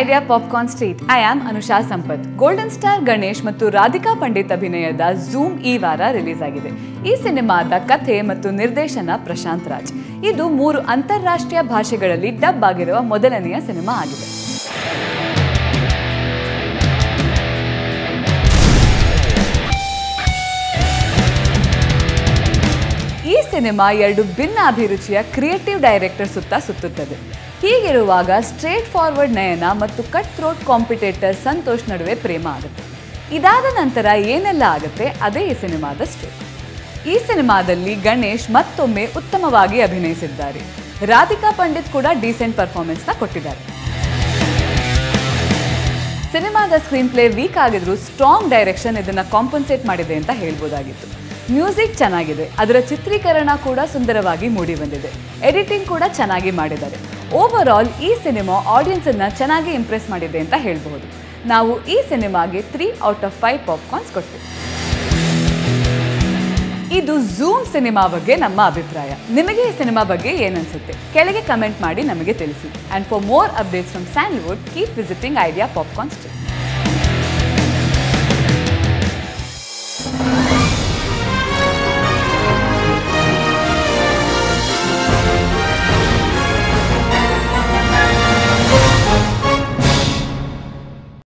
Idea Popcorn Street I am Anusha Sampath golden star Ganesh ಮತ್ತು ರಾಧಿಕಾ ಪಂಡಿತ್ ಅಭಿನಯದ zoom ಈ ವಾರ ರಿಲೀಸ್ ಆಗಿದೆ. ಈ ಸಿನಿಮಾದ ಕಥೆ ಮತ್ತು ನಿರ್ದೇಶನ ಪ್ರಶಾಂತ್ ರಾಜ್. ಇದು ಮೂರು ಅಂತಾರಾಷ್ಟ್ರೀಯ ಭಾಷೆಗಳಲ್ಲಿ ಡಬ್ ಆಗಿರುವ ಮೊದಲನೆಯ ಸಿನಿಮಾ ಆಗಿದೆ. ಈ ಸಿನಿಮಾ ಎರಡು ಭಿನ್ನ ಅಭಿರುಚಿಯ ಕ್ರಿಯೇಟಿವ್ ಡೈರೆಕ್ಟರ್ ಸುತ್ತ ಸುತ್ತುತ್ತದೆ. ಹೀಗಿರುವಾಗ ಸ್ಟ್ರೇಟ್ ಫಾರ್ವರ್ಡ್ ನಯನ ಮತ್ತು ಕಟ್ ಥ್ರೋಟ್ ಕಾಂಪಿಟೇಟರ್ ಸಂತೋಷ್ ನಡುವೆ ಪ್ರೇಮ ಆಗುತ್ತೆ. ಇದಾದ ನಂತರ ಏನೆಲ್ಲ ಆಗುತ್ತೆ ಅದೇ ಈ ಸಿನಿಮಾದ ಸ್ಟೋರಿ ಈ ಸಿನಿಮಾದಲ್ಲಿ ಗಣೇಶ್ ಮತ್ತೊಮ್ಮೆ ಉತ್ತಮವಾಗಿ ಅಭಿನಯಿಸಿದ್ದಾರೆ. ರಾಧಿಕಾ ಪಂಡಿತ್ ಕೂಡ ಡೀಸೆಂಟ್ ಪರ್ಫಾರ್ಮೆನ್ಸ್ನ ಕೊಟ್ಟಿದ್ದಾರೆ. ಸಿನಿಮಾದ ಸ್ಕ್ರೀನ್ ಪ್ಲೇ ವೀಕ್ ಆಗಿದ್ರು ಸ್ಟ್ರಾಂಗ್ ಡೈರೆಕ್ಷನ್ ಇದನ್ನ ಕಾಂಪನ್ಸೇಟ್ ಮಾಡಿದೆ ಅಂತ ಹೇಳ್ಬೋದಾಗಿತ್ತು. ಮ್ಯೂಸಿಕ್ ಚೆನ್ನಾಗಿದೆ, ಅದರ ಚಿತ್ರೀಕರಣ ಕೂಡ ಸುಂದರವಾಗಿ ಮೂಡಿ ಬಂದಿದೆ. ಎಡಿಟಿಂಗ್ ಕೂಡ ಚೆನ್ನಾಗಿ ಮಾಡಿದ್ದಾರೆ. ಓವರ್ ಆಲ್ ಈ ಸಿನಿಮಾ ಆಡಿಯನ್ಸ್ ಅನ್ನ ಚೆನ್ನಾಗಿ ಇಂಪ್ರೆಸ್ ಮಾಡಿದೆ ಅಂತ ಹೇಳಬಹುದು. ನಾವು ಈ ಸಿನಿಮಾಗೆ three out of five popcorns ಕೊಡ್ತೀವಿ. ಇದು ಝೂಮ್ ಸಿನಿಮಾ ಬಗ್ಗೆ ನಮ್ಮ ಅಭಿಪ್ರಾಯ. ನಿಮಗೆ ಈ ಸಿನಿಮಾ ಬಗ್ಗೆ ಏನನ್ಸುತ್ತೆ ಕೆಳಗೆ ಕಮೆಂಟ್ ಮಾಡಿ ನಮಗೆ ತಿಳಿಸಿ. And for more updates from Sandalwood keep visiting Idea Popcorn Street